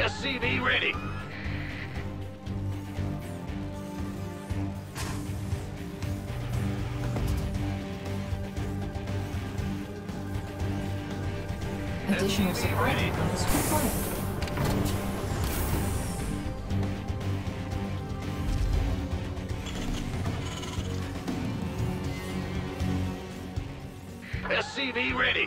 SCV ready. Additional supply ready. required. SCV ready.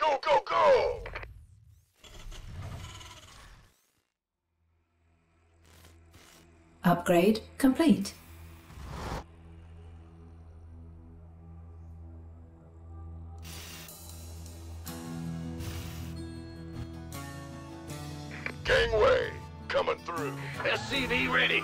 Go, go, go! Upgrade complete. Gangway, coming through. SCV ready.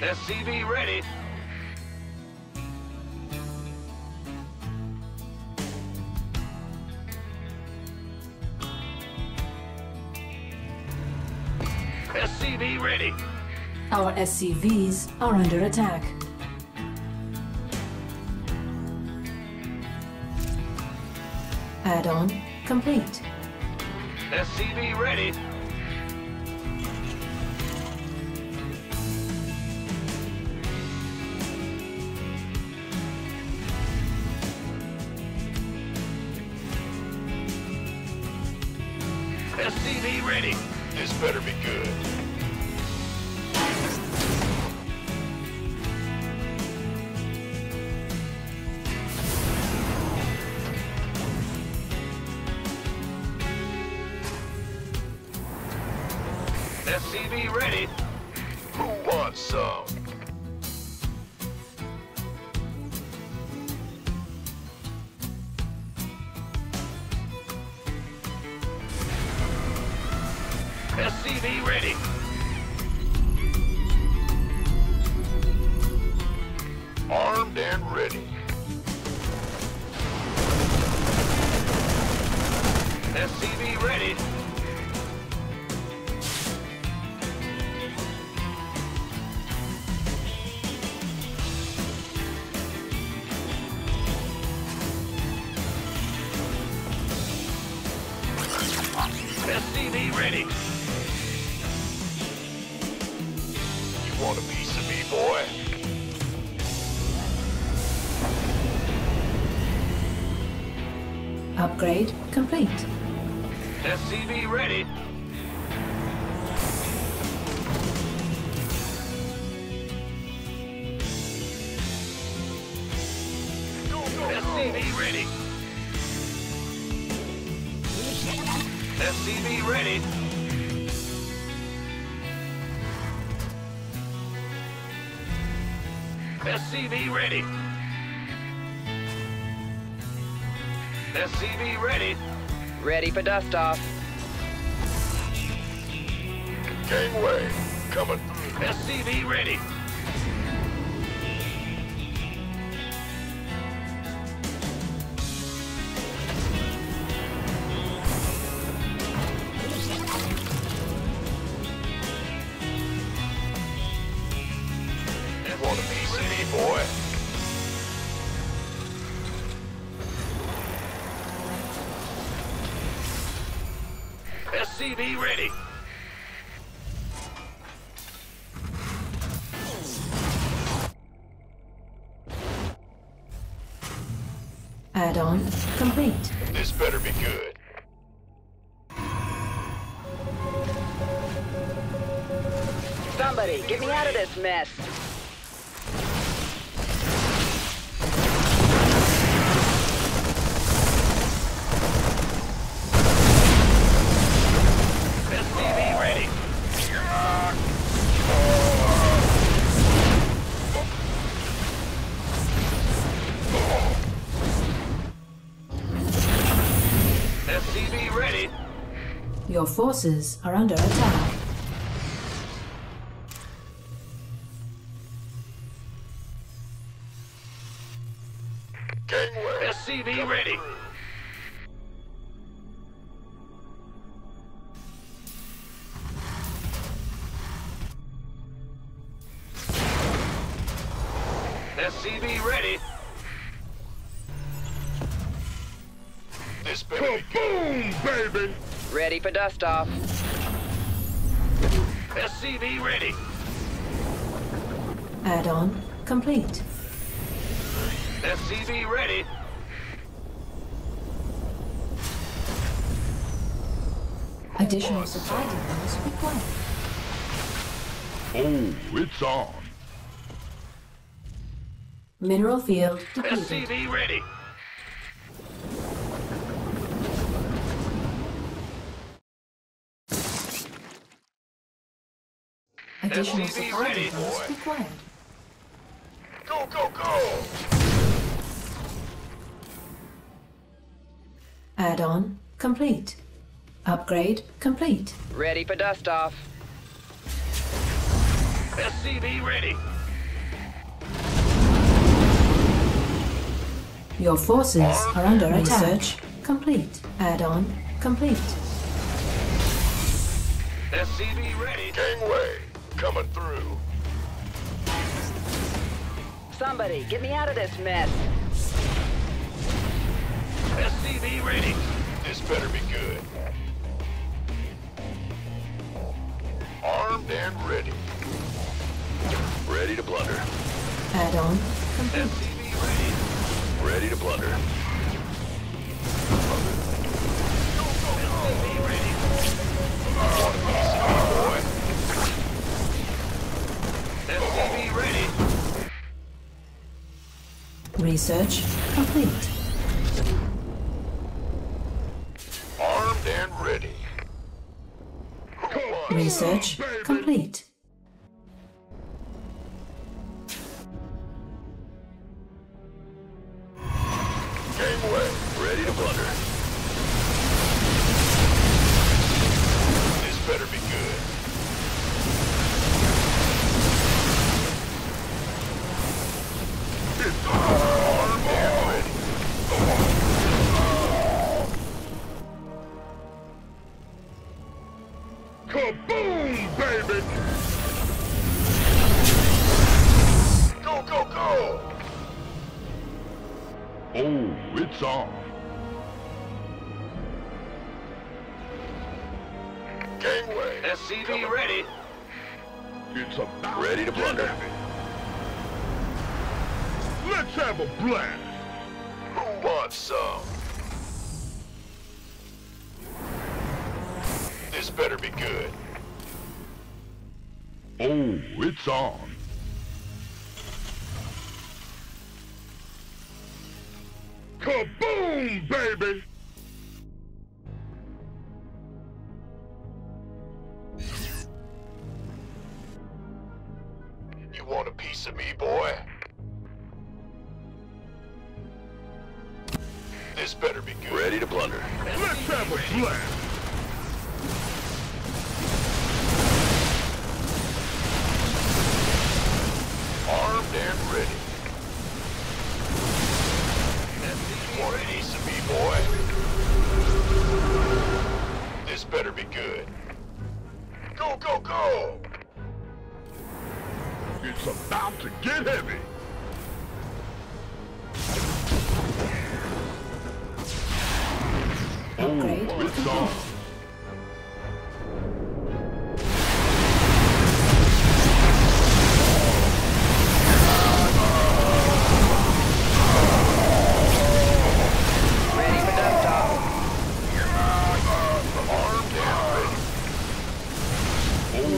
SCV ready. SCV ready. Our SCVs are under attack. Add-on complete. SCV ready. SCV ready. This better be good. SCV ready. Armed and ready. SCV ready. Want a piece of me, boy? Upgrade complete. SCV ready. Go, go, go! SCV ready. SCV ready. SCV ready. SCV ready. Ready for dust off. Gangway, coming through. SCV ready. You boy? SCV ready. Add-on complete. This better be good. Somebody, get me out of this mess. Forces are under attack. SCV ready. SCV ready. This better be good. Boom, baby. Ready for dust off. SCV ready. Add-on complete. SCV ready. Additional supply depots required. Oh, it's on. Mineral field depleted. SCV ready. Additional SCV supply depots required. Go, go, go. Add-on complete. Upgrade complete. Ready for dust off. SCV ready. Your forces are under attack. Research complete. Add-on complete. SCV ready. Gangway, coming through. Somebody, get me out of this mess. SCV ready. This better be good. Armed and ready. Ready to plunder. Add-on complete. SCV ready. Ready to plunder. Research complete. Armed and ready. Research complete. Oh, it's on. Gangway. SCV ready. It's about ready to plunder. Let's have a blast. Who wants some? This better be good. Oh, it's on. Kaboom, baby! You want a piece of me, boy? This better be good. Ready to plunder. Let's have a blast! Armed and ready. About to get heavy. Upgrade It's on.